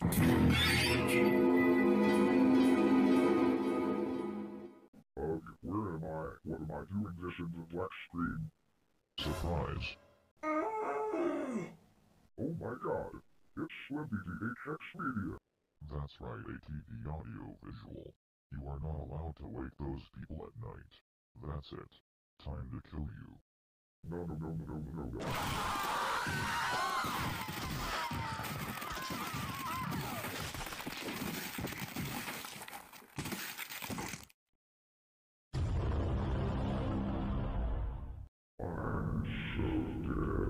Where am I? What am I doing this in the black screen? Surprise. oh my god, it's Slippy DHX Media. That's right, ATV Audio Visual. You are not allowed to wake those people at night. That's it. Time to kill you. No, no, no, no, no, no, no. shoulder.